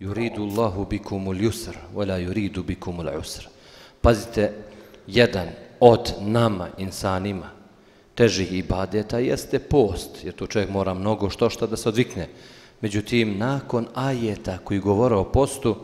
Yuridu Allahu bikumul yusr, wala yuridu bikumul usr. Pazite, jedan od nama, insanima, težih ibadeta jeste post, jer tu čovjek mora mnogo što šta da se odvikne. Međutim, nakon ajeta koji govore o postu,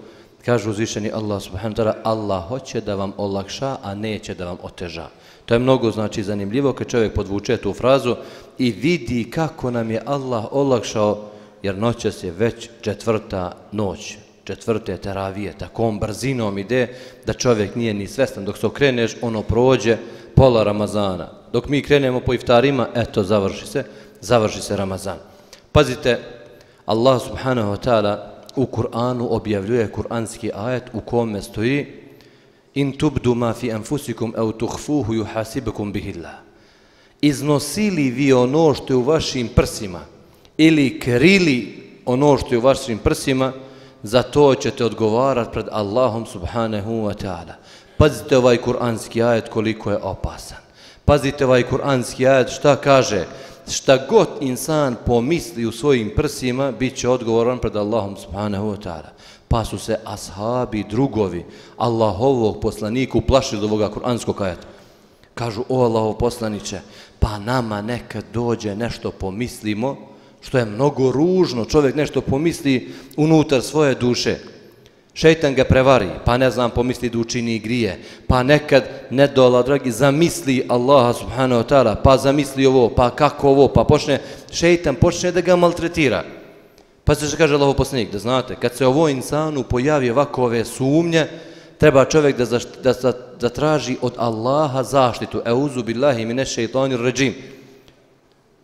kaže uzvišeni Allah subhanahu ta'ala, Allah hoće da vam olakša, a neće da vam oteža. To je mnogo znači zanimljivo kad čovjek podvuče tu frazu i vidi kako nam je Allah olakšao, jer noćas je već četvrta noć, četvrte teravije, takom brzinom ide da čovjek nije ni svestan. Dok se okreneš, ono prođe pola Ramazana. Dok mi krenemo po iftarima, eto, završi se, završi se Ramazan. Pazite, Allah subhanahu wa ta'ala u Kur'anu objavljuje kur'anski ajet u kome stoji in tubdu ma fi anfusikum au tuhfuhu yuhasibukum bihillah. Iznosili vi ono što je u vašim prsima ili krili ono što je u vašim prsima, za to ćete odgovarati pred Allahom subhanahu wa ta'ala. Pazite ovaj kur'anski ajet koliko je opasan. Pazite ovaj kur'anski ajet šta kaže šta god insan pomisli u svojim prsima, bit će odgovoran pred Allahom subhanahu wa ta'ala. Pa su se ashabi, drugovi, Allahovog poslaniku plašili do ovoga kuranskog ajeta. Kažu, o Allahov poslaniće, pa nama nekad dođe nešto pomislimo, što je mnogo ružno, čovjek nešto pomisli unutar svoje duše. Šeitan ga prevari, pa ne znam, pomisli da učini grije, pa nekad ne dola, dragi, zamisli Allaha subhanahu wa ta'ala, pa zamisli ovo, pa kako ovo, pa počne, šeitan počne da ga maltretira. Pa se što kaže Allaho poslanik, da znate, kad se ovo insanu pojavi ovako ove sumnje, treba čovjek da, zašt, da, da, da traži od Allaha zaštitu, euzu billahi mine šeitanir ređim.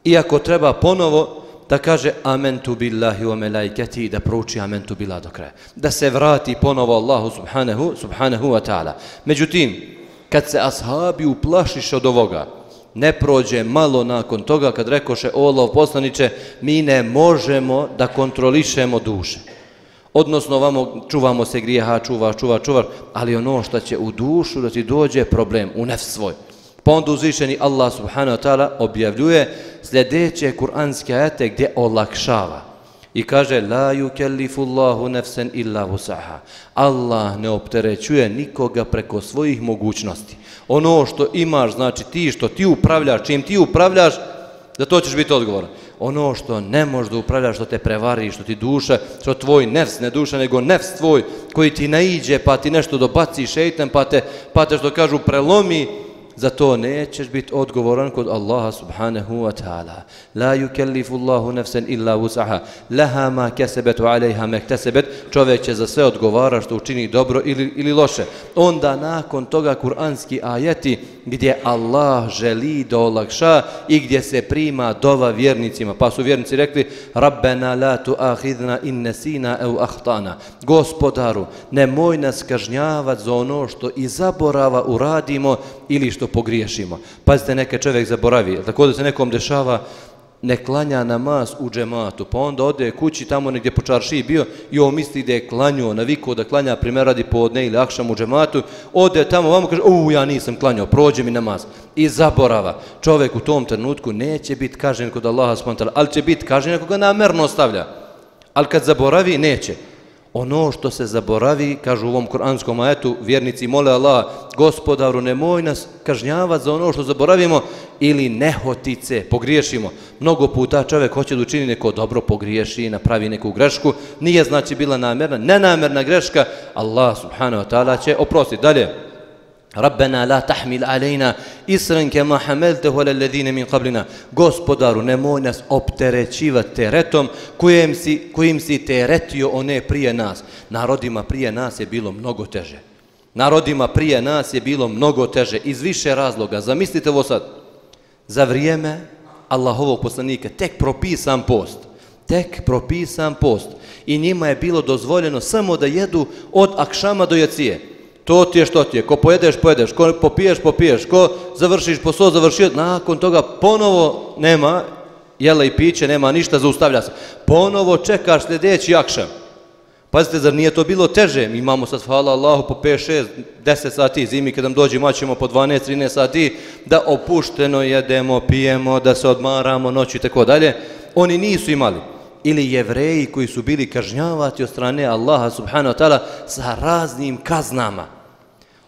Iako treba ponovo da kaže amentu billahi wa melaiketi da prouči amentu billah do kraja. Da se vrati ponovo Allahu subhanahu, subhanahu wa ta'ala. Međutim, kad se ashabi uplašiš od ovoga, ne prođe malo nakon toga kad rekoše o Allah poslaniće, mi ne možemo da kontrolišemo duše. Odnosno, vamo, čuvamo se grijeha, čuva, čuva, čuva, ali ono što će u dušu da ti dođe problem, u nef svoj. Pa onda uzvišeni Allah subhanahu wa ta'ala objavljuje sljedeće kuranske ajete gdje olakšava. I kaže, la yukellifu Allahu nefsen illa wusaha. Allah ne opterećuje nikoga preko svojih mogućnosti. Ono što imaš, znači ti što ti upravljaš, čim ti upravljaš, da to ćeš biti odgovoran. Ono što ne možeš da upravljaš, što te prevari, što ti duša, što tvoj nefs, ne duša, nego nefs tvoj, koji ti naiđe, pa ti nešto dobaci šeitan, pa te, pa te što kažu prelomi, za to nećeš biti odgovoran kod Allaha subhanahu wa ta'ala. La yukellifu Allahu nefsen illa wusaha. Laha ma kesebet u alejha mektesebet. Čovjek će za sve odgovara što učini dobro ili, ili loše. Onda nakon toga kuranski ajeti gdje Allah želi da olakša i gdje se prima dova vjernicima. Pa su vjernici rekli Rabbena la tu ahidna in nesina eu ahtana. Gospodaru, nemoj nas kažnjavati za ono što i zaborava uradimo ili što pogriješimo. Pazite, neke čovjek zaboravi. Tako da se nekom dešava ne klanja namaz u džematu, pa onda ode kući tamo negdje po čaršiji bio i on misli da je klanio, navikao da klanja primjer radi podne ili akšam u džematu, ode tamo vamo kaže, u, ja nisam klanjao, prođe mi namaz. I zaborava. Čovjek u tom trenutku neće biti kažen kod Allaha spontana, ali će biti kažen ako ga namerno ostavlja. Ali kad zaboravi, neće. Ono što se zaboravi, kažu u ovom kuranskom ajetu, vjernici mole Allah, gospodaru, nemoj nas kažnjavati za ono što zaboravimo ili nehotice, pogriješimo. Mnogo puta čovjek hoće da učini neko dobro, pogriješi, napravi neku grešku, nije znači bila namjerna, nenamerna greška, Allah subhanahu wa ta'ala će oprostiti. Dalje. Rabbena la tahmil alejna isran kema hamelte ala ledine min qablina. Gospodaru, nemoj nas opterećivati teretom kojim si, kojim si teretio one prije nas. Narodima prije nas je bilo mnogo teže. Narodima prije nas je bilo mnogo teže iz više razloga. Zamislite ovo sad. Za vrijeme Allahovog poslanika tek propisan post. Tek propisan post. I njima je bilo dozvoljeno samo da jedu od akšama do jacije. To ti je što ti je. Ko pojedeš, pojedeš. Ko popiješ, popiješ. Ko završiš posao, završio. Nakon toga ponovo nema jela i piće, nema ništa, zaustavlja se. Ponovo čekaš sljedeći akšam. Pazite, zar nije to bilo teže? Mi imamo sad, hvala Allahu, po 5, 6, 10 sati zimi, kad nam dođe maćemo po 12, 13 sati, da opušteno jedemo, pijemo, da se odmaramo noću i tako dalje. Oni nisu imali. ili jevreji koji su bili kažnjavati od strane Allaha subhanahu wa ta'ala sa raznim kaznama.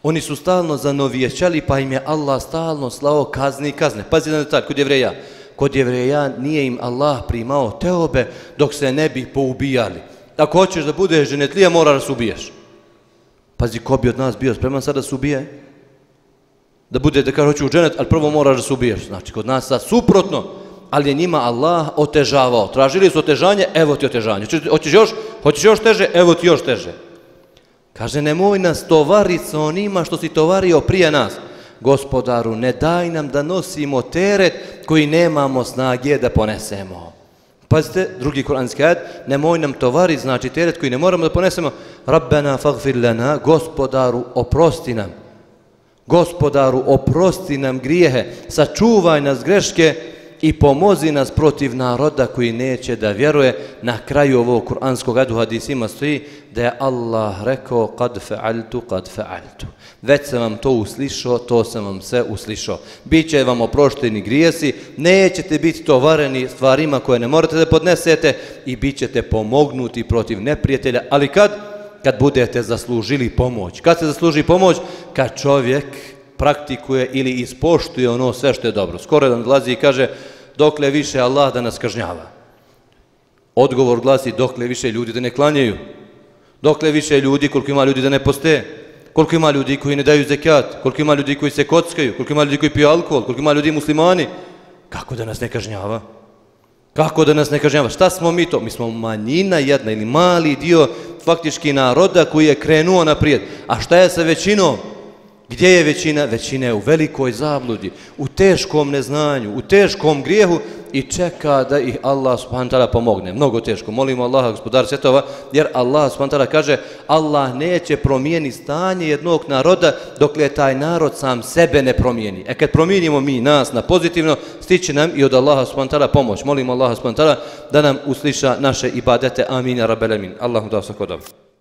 Oni su stalno zanovjećali pa im je Allah stalno slao kazne i kazne. Pazi na detalj, kod jevreja. Kod jevreja nije im Allah primao teobe dok se ne bi poubijali. Ako hoćeš da budeš ženetlija, mora da se ubiješ. Pazi, ko bi od nas bio spreman sada da se ubije? Da bude da kaže hoću u dženet, ali prvo moraš da se ubiješ. Znači, kod nas sad suprotno, ali je njima Allah otežavao. Tražili su otežanje, evo ti otežanje. Hoćeš još, hoćeš još teže, evo ti još teže. Kaže, nemoj nas tovariti sa onima što si tovario prije nas. Gospodaru, ne daj nam da nosimo teret koji nemamo snage da ponesemo. Pazite, drugi kuranski ajed, nemoj nam tovari, znači teret koji ne moramo da ponesemo. Rabbena fagfir lana, gospodaru, oprosti nam. Gospodaru, oprosti nam grijehe, sačuvaj nas greške, i pomozi nas protiv naroda koji neće da vjeruje. Na kraju ovog kuranskog adu hadisima stoji da je Allah rekao kad fe'altu, kad fe'altu. Već sam vam to uslišao, to sam vam sve uslišao. Biće vam oprošteni grijesi, nećete biti tovareni stvarima koje ne morate da podnesete i bit ćete pomognuti protiv neprijatelja. Ali kad? Kad budete zaslužili pomoć. Kad se zasluži pomoć? Kad čovjek praktikuje ili ispoštuje ono sve što je dobro. Skoro jedan glazi i kaže, dokle više Allah da nas kažnjava. Odgovor glasi, dokle više ljudi da ne klanjaju. Dokle više ljudi, koliko ima ljudi da ne poste. Koliko ima ljudi koji ne daju zekijat. Koliko ima ljudi koji se kockaju. Koliko ima ljudi koji piju alkohol. Koliko ima ljudi muslimani. Kako da nas ne kažnjava? Kako da nas ne kažnjava? Šta smo mi to? Mi smo manjina jedna ili mali dio faktički naroda koji je krenuo naprijed. A šta je sa većinom? Gdje je većina? Većina je u velikoj zabludi, u teškom neznanju, u teškom grijehu i čeka da ih Allah subhanahu ta'ala pomogne. Mnogo teško. Molimo Allaha, gospodar svjetova, jer Allah subhanahu ta'ala kaže Allah neće promijeni stanje jednog naroda dok je taj narod sam sebe ne promijeni. E kad promijenimo mi nas na pozitivno, stići nam i od Allaha subhanahu ta'ala pomoć. Molimo Allaha subhanahu ta'ala da nam usliša naše ibadete. Amin. Rabbelemin. Allahu da vas.